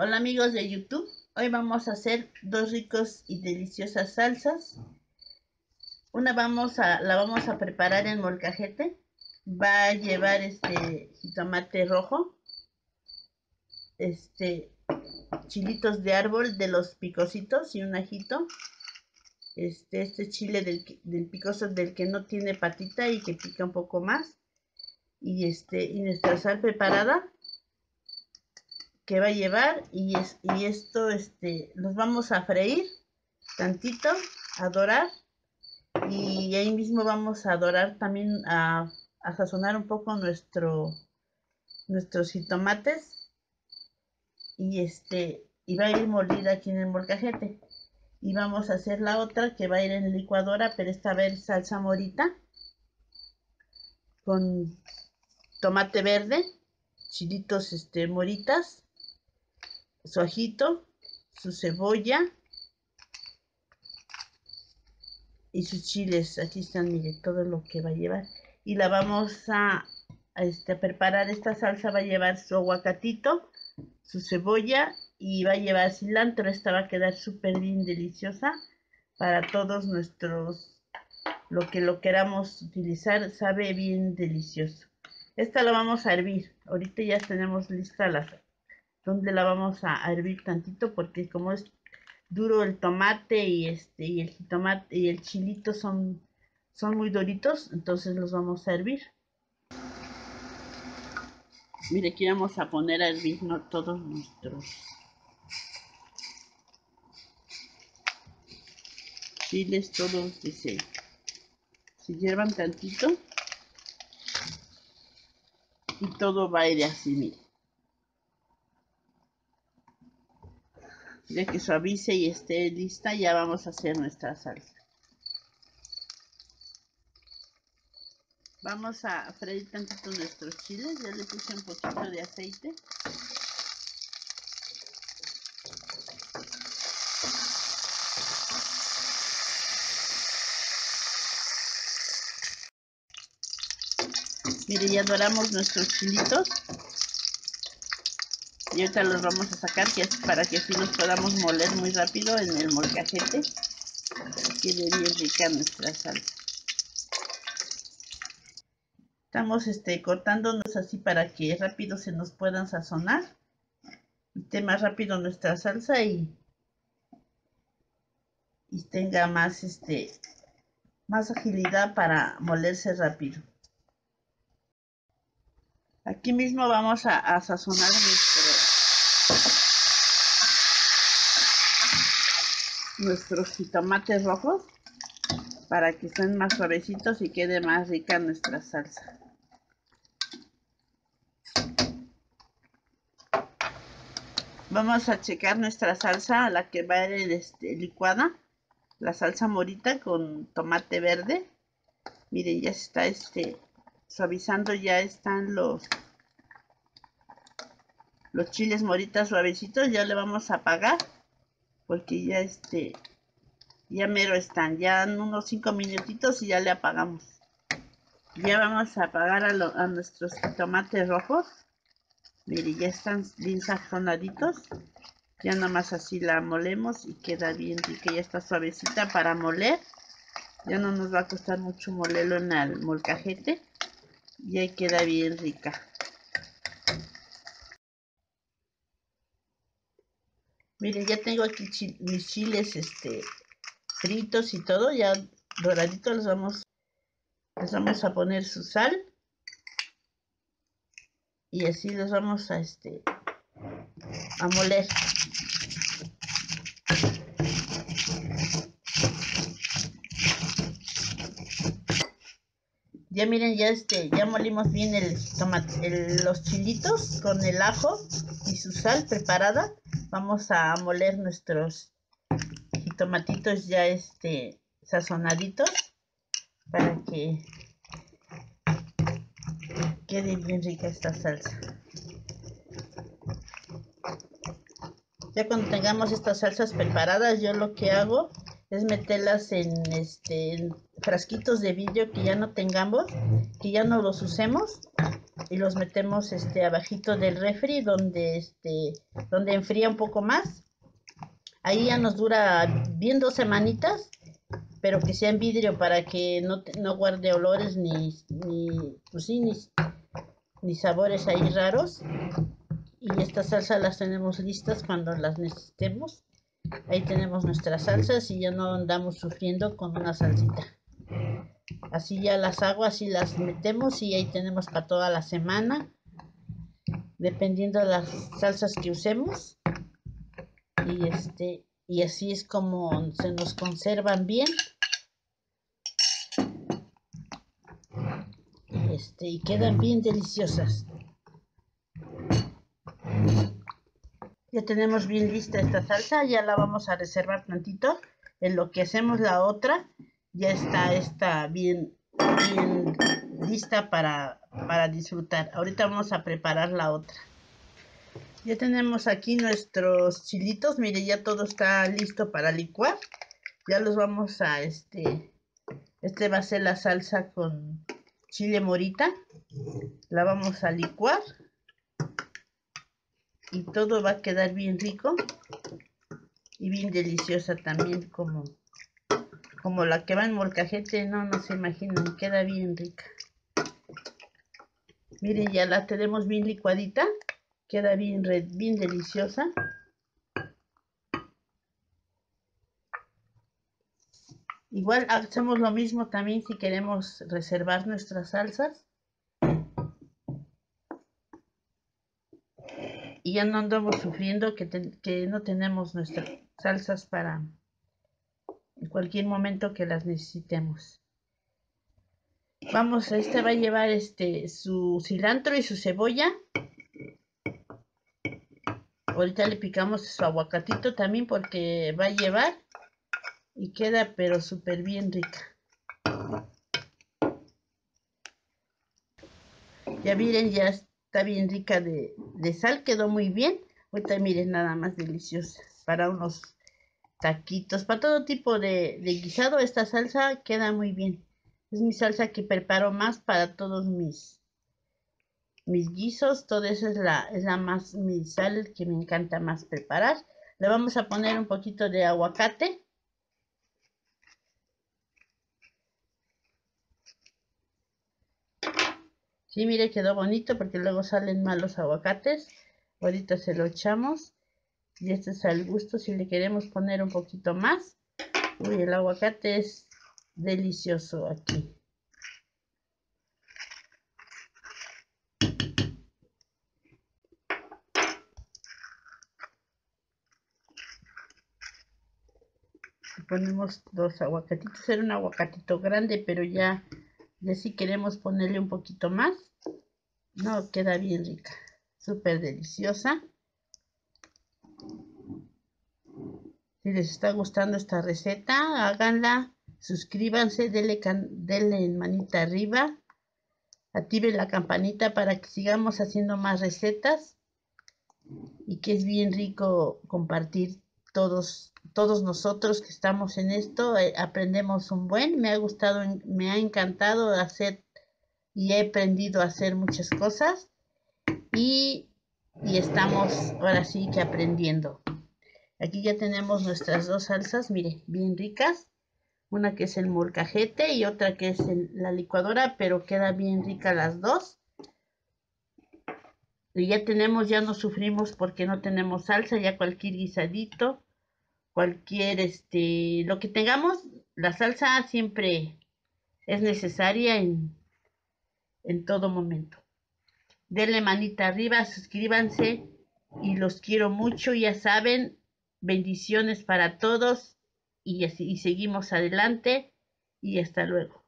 Hola amigos de YouTube, hoy vamos a hacer dos ricos y deliciosas salsas. Una vamos a, la vamos a preparar en molcajete. Va a llevar este jitomate rojo, este chilitos de árbol de los picositos y un ajito. Este, este chile del, del picoso del que no tiene patita y que pica un poco más. Y este, y nuestra sal preparada que va a llevar y, es, y esto este, los vamos a freír tantito, a dorar y ahí mismo vamos a dorar también a, sazonar un poco nuestro nuestros jitomates y este y va a ir molida aquí en el molcajete. Y vamos a hacer la otra que va a ir en licuadora pero esta vez salsa morita con tomate verde chilitos este moritas su ajito, su cebolla y sus chiles. Aquí están, mire, todo lo que va a llevar. Y la vamos a, este, preparar. Esta salsa va a llevar su aguacatito, su cebolla y va a llevar cilantro. Esta va a quedar súper bien deliciosa para todos nuestros, lo que lo queramos utilizar, sabe bien delicioso. Esta la vamos a hervir. Ahorita ya tenemos lista la donde la vamos a hervir tantito porque como es duro el tomate y este y el jitomate y el chilito son son muy doritos entonces los vamos a hervir. Mire aquí vamos a poner a hervir ¿no? todos nuestros chiles todos dice se hiervan tantito y todo va a ir así mire Ya que suavice y esté lista, ya vamos a hacer nuestra salsa. Vamos a freír tantito nuestros chiles. Ya le puse un poquito de aceite. Mire, ya doramos nuestros chilitos y ahorita los vamos a sacar para que así los podamos moler muy rápido en el molcajete. Quede bien rica nuestra salsa estamos este cortándonos así para que rápido se nos puedan sazonar. Esté más rápido nuestra salsa y y tenga más este más agilidad para molerse rápido. Aquí mismo vamos a, a sazonar nuestro nuestros jitomates rojos para que estén más suavecitos y quede más rica nuestra salsa. Vamos a checar nuestra salsa, la que va a ir este, licuada, la salsa morita con tomate verde. Miren, ya está este suavizando, ya están los los chiles moritas suavecitos, ya le vamos a apagar porque ya este ya mero están ya en unos 5 minutitos y ya le apagamos. Ya vamos a apagar a, nuestros tomates rojos. Mire ya están bien sazonaditos. Ya nomás así la molemos y queda bien rica ya está suavecita para moler. Ya no nos va a costar mucho molerlo en el molcajete. Y ahí queda bien rica Miren, ya tengo aquí mis chiles este, fritos y todo, ya doraditos los vamos, les vamos a poner su sal. Y así los vamos a, este, a moler. Ya miren, ya este, ya molimos bien el tomate, los chilitos con el ajo y su sal preparada vamos a moler nuestros jitomatitos ya este sazonaditos para que quede bien rica esta salsa. Ya cuando tengamos estas salsas preparadas yo lo que hago es meterlas en este frasquitos de vidrio que ya no tengamos, que ya no los usemos y los metemos este abajito del refri donde este donde enfría un poco más. Ahí ya nos dura bien dos semanitas, pero que sea en vidrio para que no, no guarde olores ni ni, pues ni, ni sabores ahí raros. Y estas salsas las tenemos listas cuando las necesitemos. Ahí tenemos nuestras salsas y ya no andamos sufriendo con una salsita. Así ya las hago, así las metemos y ahí tenemos para toda la semana. Dependiendo de las salsas que usemos. Y este, y así es como se nos conservan bien. Este, y quedan bien deliciosas. Ya tenemos bien lista esta salsa, ya la vamos a reservar tantito. En lo que hacemos la otra, ya está esta bien, bien lista para, para disfrutar. Ahorita vamos a preparar la otra. Ya tenemos aquí nuestros chilitos, mire, ya todo está listo para licuar. Ya los vamos a, este, este va a ser la salsa con chile morita. La vamos a licuar y todo va a quedar bien rico y bien deliciosa también como como la que va en molcajete no no se imaginan queda bien rica. Miren ya la tenemos bien licuadita queda bien bien deliciosa. Igual hacemos lo mismo también si queremos reservar nuestras salsas. Y ya no andamos sufriendo que, que no tenemos nuestras salsas para cualquier momento que las necesitemos. Vamos, este va a llevar este su cilantro y su cebolla. Ahorita le picamos su aguacatito también porque va a llevar y queda pero súper bien rica. Ya miren, ya Está bien rica de, sal, quedó muy bien. Ahorita miren, nada más deliciosa. Para unos taquitos, para todo tipo de, guisado, esta salsa queda muy bien. Es mi salsa que preparo más para todos mis, mis guisos. Toda esa es la, es la más, mi sal que me encanta más preparar. Le vamos a poner un poquito de aguacate. Sí, mire, quedó bonito porque luego salen malos aguacates. Ahorita se lo echamos. Y este es al gusto si le queremos poner un poquito más. Uy, el aguacate es delicioso aquí. ponemos dos aguacatitos. Era un aguacatito grande, pero ya, ya si queremos ponerle un poquito más. No, queda bien rica. Súper deliciosa. Si les está gustando esta receta, háganla. Suscríbanse, denle, denle en manita arriba. Activen la campanita para que sigamos haciendo más recetas. Y que es bien rico compartir todos, todos nosotros que estamos en esto. Eh, aprendemos un buen. Me ha gustado, me ha encantado hacer y he aprendido a hacer muchas cosas y, estamos ahora sí que aprendiendo. Aquí ya tenemos nuestras dos salsas, mire, bien ricas. Una que es el molcajete y otra que es la licuadora, pero queda bien rica las dos. Y ya tenemos, ya no sufrimos porque no tenemos salsa, ya cualquier guisadito, cualquier, este, lo que tengamos, la salsa siempre es necesaria en, en todo momento. Denle manita arriba, suscríbanse y los quiero mucho, ya saben, Bendiciones para todos y, y seguimos adelante y hasta luego.